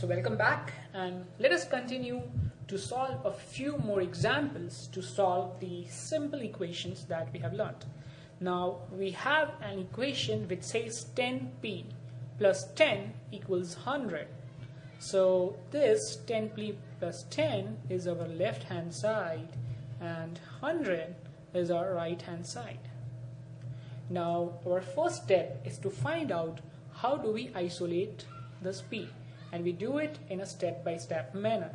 So welcome back and let us continue to solve a few more examples to solve the simple equations that we have learnt. Now we have an equation which says 10p plus 10 equals 100. So this 10p plus 10 is our left hand side and 100 is our right hand side. Now our first step is to find out how do we isolate this p and we do it in a step-by-step -step manner.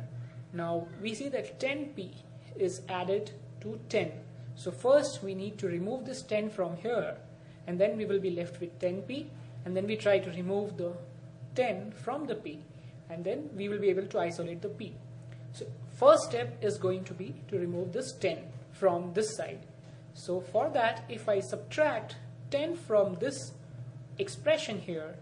Now we see that 10p is added to 10. So first we need to remove this 10 from here and then we will be left with 10p and then we try to remove the 10 from the p and then we will be able to isolate the p. So first step is going to be to remove this 10 from this side. So for that if I subtract 10 from this expression here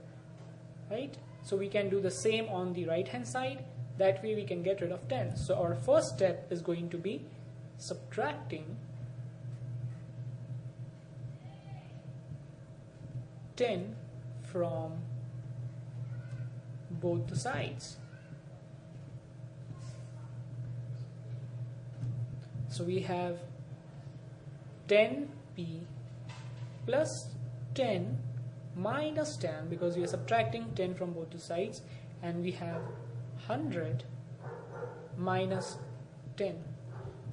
right so we can do the same on the right hand side. That way we can get rid of 10 so our first step is going to be subtracting 10 from both the sides. So we have 10p plus 10 minus 10 because we are subtracting 10 from both the sides and we have 100 minus 10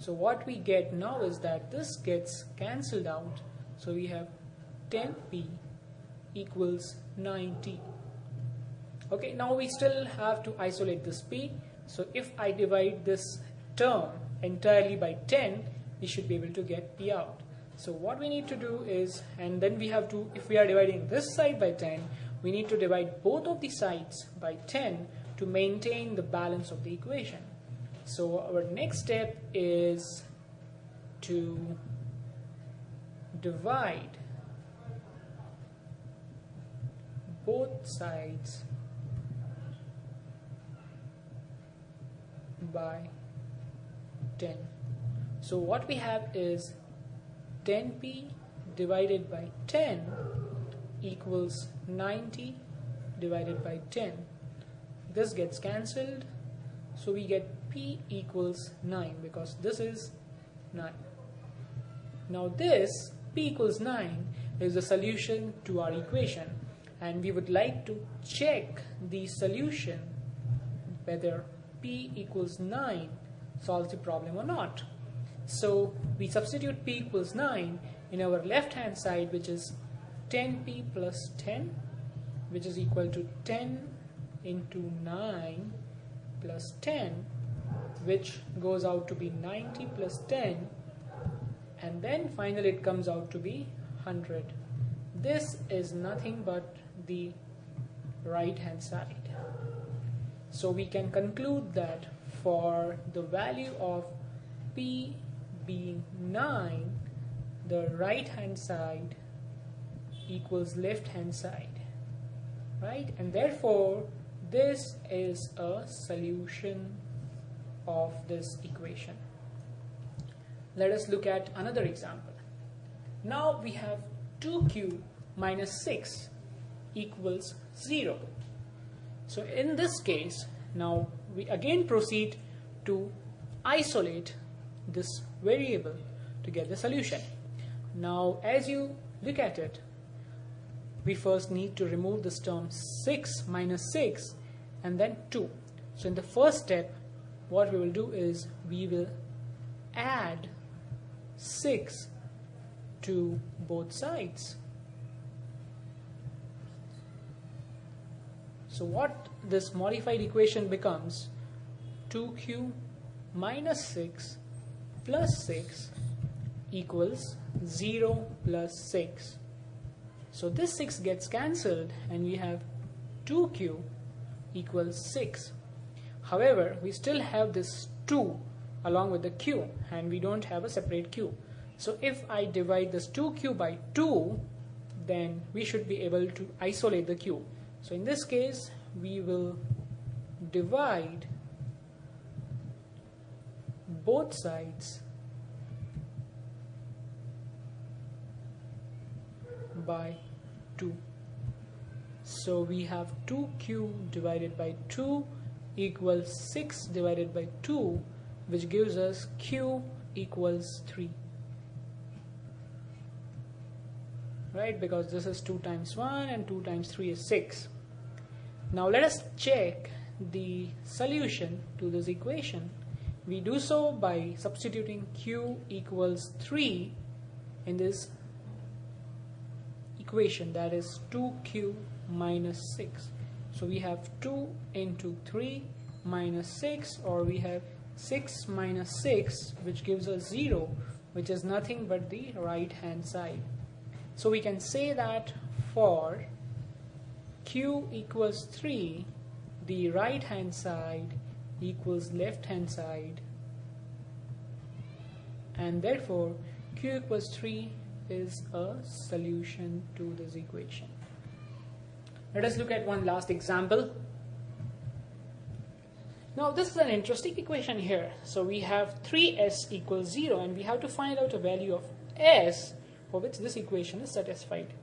so what we get now is that this gets cancelled out. So we have 10p equals 90 okay now we still have to isolate this p. So if I divide this term entirely by 10 we should be able to get p out so what we need to do is, and then we have to, if we are dividing this side by 10, we need to divide both of the sides by 10 to maintain the balance of the equation. So our next step is to divide both sides by 10. So what we have is 10p divided by 10 equals 90 divided by 10 this gets cancelled. So we get p equals 9 because this is 9 now this p equals 9 is the solution to our equation. And we would like to check the solution whether p equals 9 solves the problem or not so we substitute p equals 9 in our left hand side which is 10p plus 10 which is equal to 10 into 9 plus 10 which goes out to be 90 plus 10 and then finally it comes out to be 100 this is nothing but the right hand side. So we can conclude that for the value of p being 9 the right hand side equals left hand side right? And therefore this is a solution of this equation. Let us look at another example. Now we have 2q minus 6 equals 0 so in this case now we again proceed to isolate this variable to get the solution. Now as you look at it, we first need to remove this term 6 minus 6 and then 2. So in the first step, what we will do is we will add 6 to both sides. So what this modified equation becomes 2q minus 6 plus 6 equals 0 plus 6. So this 6 gets cancelled and we have 2q equals 6. However, we still have this 2 along with the q and we don't have a separate q. So if I divide this 2q by 2 then we should be able to isolate the q. So in this case we will divide both sides. By 2 so we have 2q divided by 2 equals 6 divided by 2 which gives us q equals 3 right? Because this is 2 times 1 and 2 times 3 is 6 now let us check the solution to this equation we do so by substituting q equals 3 in this equation that is 2q minus 6 so we have 2 into 3 minus 6 or we have 6 minus 6 which gives us 0 which is nothing but the right hand side. So we can say that for q equals 3 the right hand side equals left hand side and therefore q equals 3 is a solution to this equation. Let us look at one last example. Now this is an interesting equation here. So we have 3s equals 0 and we have to find out a value of s for which this equation is satisfied.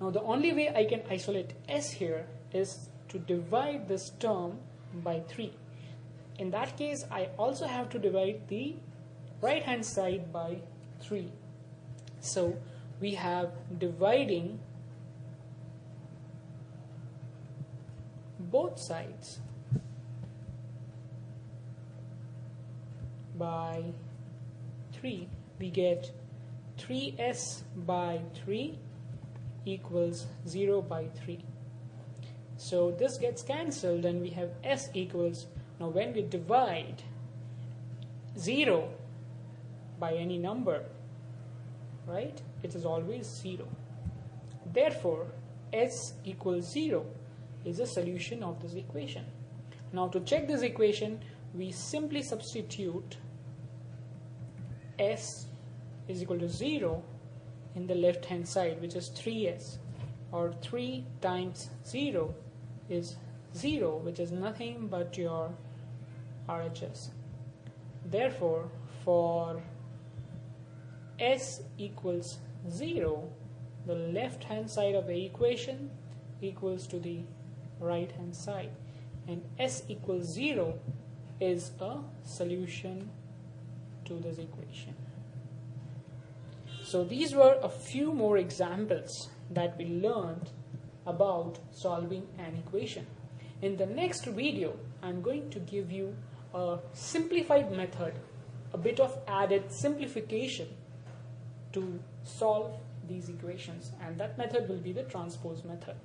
Now the only way I can isolate s here is to divide this term by 3. In that case I also have to divide the right hand side by 3. So we have dividing both sides by 3 we get 3s by 3 equals 0 by 3 so this gets cancelled and we have s equals now when we divide 0 by any number right it is always 0 therefore s equals 0 is a solution of this equation. Now to check this equation we simply substitute s is equal to 0 in the left hand side which is 3s or 3 times 0 is 0 which is nothing but your RHS therefore for s equals 0 the left hand side of the equation equals to the right hand side. And s equals 0 is a solution to this equation. So these were a few more examples that we learned about solving an equation. In the next video, I'm going to give you a simplified method, a bit of added simplification to solve these equations and that method will be the transpose method.